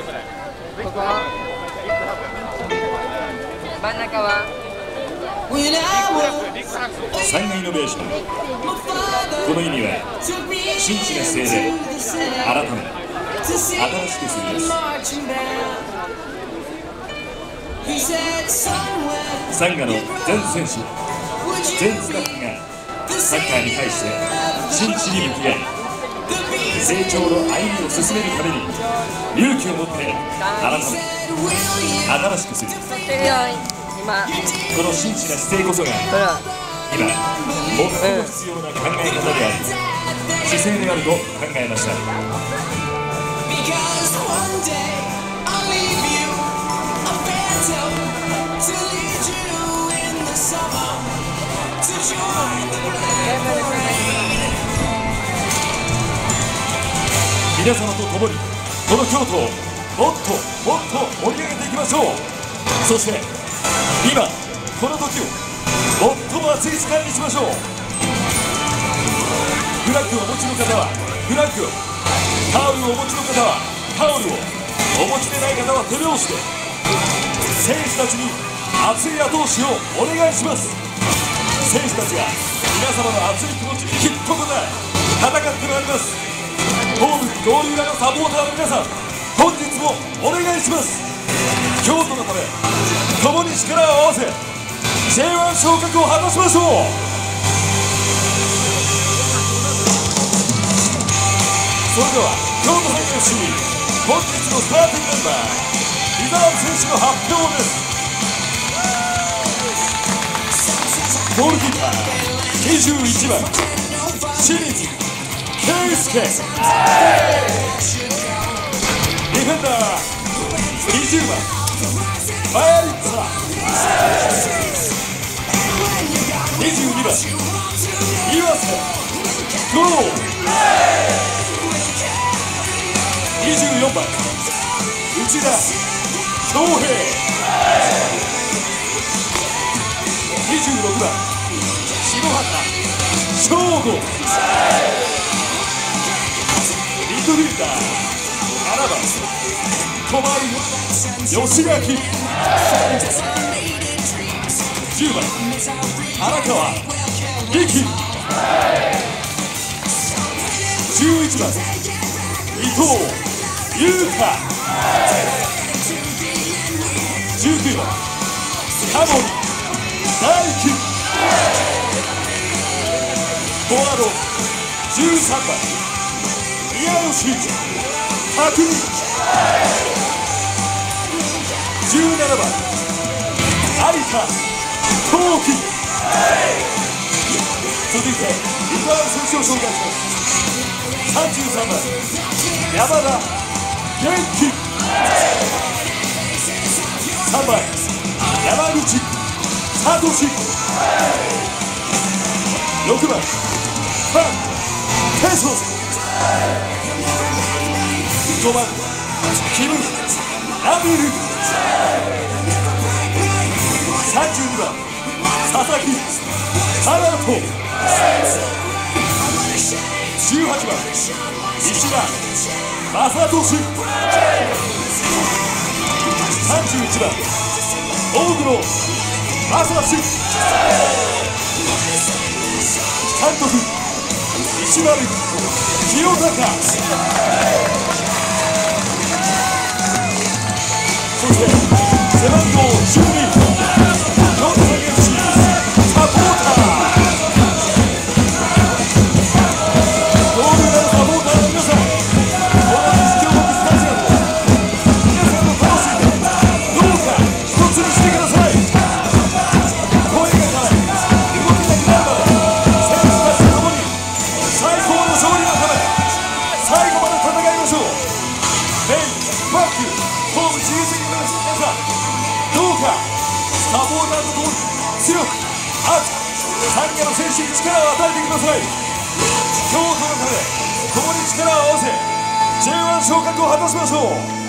ここは真ん中は。災害イノベーションこの意味は真摯な姿勢で改め新しくする。ですサンガの全選手全スタッフがサッカーに対して真摯に向き合い成長の歩みを進めるために勇気を持って改め新しくするこの真摯な姿勢こそが今最も必要な考え方であり姿勢であると考えました Because one day I'll leave 皆様と共にこの京都をもっともっと盛り上げていきましょう。そして今この時を最も熱い時間にしましょう。フラッグをお持ちの方はフラッグをタオルをお持ちの方はタオルをお持ちでない方は手拍子で選手たちに熱い後押しをお願いします。選手たちが皆様の熱い気持ちにきっと応え戦ってまいります。ホームゴール裏のサポーターの皆さん本日もお願いします。京都のため共に力を合わせ J1 昇格を果たしましょう。それでは京都戦 FC 本日のスターティングメンバーリザーブ選手の発表です。ゴールキーパー21番清水。圭介ディフェンダー20番マヤリッツァ22番岩瀬ゴー24番内田恭平26番篠畑翔吾ドフィルダー。7番駒井義明10番荒川力。11番伊藤優香。19番タモリ大輝。フォワード13番。宮吉匠17番有田陶器続いてリザーブ選手を紹介します33番山田元気3番山口聡6番ファンテソス5番キムナビル32番佐々木カナト18番石田正俊31番大黒正志監督石丸清隆そして背番号10熱くサンガの選手に力を与えてください。京都のため共に力を合わせ J1 昇格を果たしましょう。